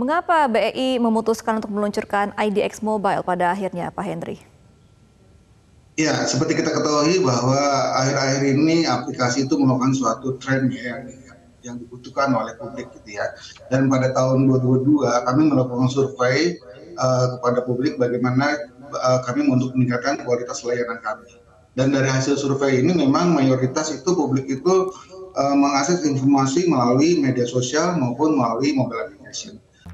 Mengapa BEI memutuskan untuk meluncurkan IDX Mobile pada akhirnya, Pak Hendri? Ya, seperti kita ketahui bahwa akhir-akhir ini aplikasi itu merupakan suatu tren ya yang, yang dibutuhkan oleh publik gitu ya. Dan pada tahun 2022 kami melakukan survei uh, kepada publik bagaimana uh, kami untuk meningkatkan kualitas layanan kami. Dan dari hasil survei ini memang mayoritas itu publik itu uh, mengakses informasi melalui media sosial maupun melalui mobile application.